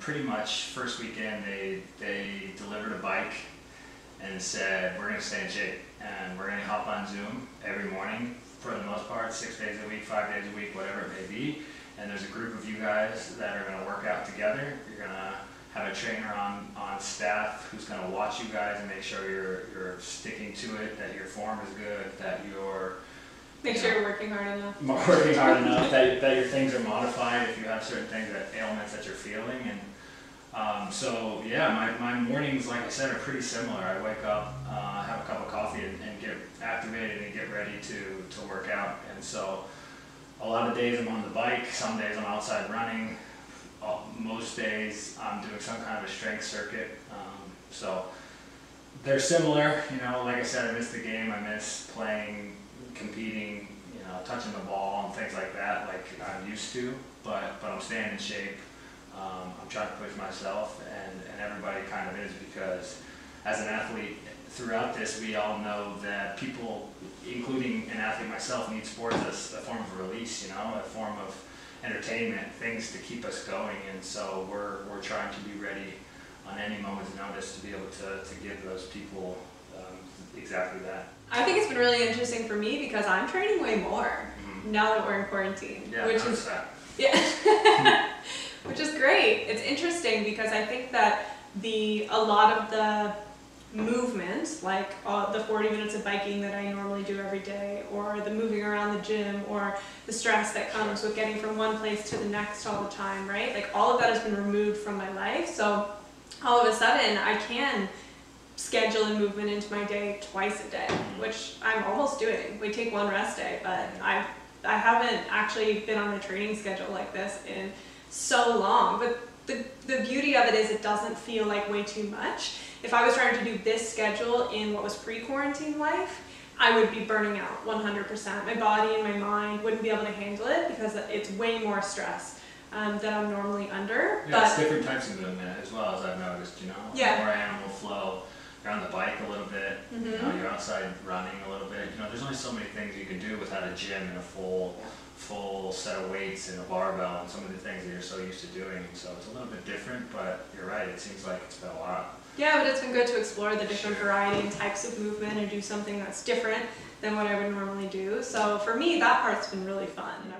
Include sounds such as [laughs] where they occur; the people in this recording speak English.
pretty much first weekend they they delivered a bike and said we're gonna stay in shape and we're gonna hop on Zoom every morning for the most part, six days a week, five days a week, whatever it may be. And there's a group of you guys that are gonna work out together. You're gonna have a trainer on, on staff who's gonna watch you guys and make sure you're, you're sticking to it, that your form is good, that you're Make sure you're working hard enough. [laughs] working hard enough, that, that your things are modified if you have certain things that ailments that you're feeling and um, so yeah, my, my mornings, like I said, are pretty similar. I wake up, uh, have a cup of coffee and, and get activated and get ready to, to work out. And so a lot of days I'm on the bike, some days I'm outside running, uh, most days I'm doing some kind of a strength circuit. Um, so they're similar, you know, like I said, I miss the game, I miss playing, competing, you know, touching the ball and things like that, like I'm used to, but, but I'm staying in shape. Um, I'm trying to push myself, and, and everybody kind of is because as an athlete, throughout this, we all know that people, including an athlete myself, need sports as a form of release, you know, a form of entertainment, things to keep us going. And so we're, we're trying to be ready on any moment's notice to be able to, to give those people um. I think it's been really interesting for me because I'm training way more Mhm. now that we're in quarantine, Yeah, which is that. [laughs] yeah, [laughs] which is great. It's interesting because I think that the a lot of the movement, like uh, the 40 minutes of biking that I normally do every day, or the moving around the gym, or the stress that comes with getting from one place to the next all the time, right? Like all of that has been removed from my life. So all of a sudden, I can schedule and movement into my day twice a day, which I'm almost doing. We take one rest day, but I I haven't actually been on a training schedule like this in so long. But the the beauty of it is it doesn't feel like way too much. If I was trying to do this schedule in what was pre-quarantine life, I would be burning out 100%. My body and my mind wouldn't be able to handle it because it's way more stress um, that I'm normally under. Yeah, it's different types of movement as well as I've noticed, you know. Yeah. More animal. You're on the bike a little bit. You know, Mhm. you're outside running a little bit. You know, there's only so many things you can do without a gym and a full, full set of weights and a barbell and some of the things that you're so used to doing. So it's a little bit different, but you're right. It seems like it's been a lot. Yeah, but it's been good to explore the different variety and types of movement and do something that's different than what I would normally do. So for me, that part's been really fun.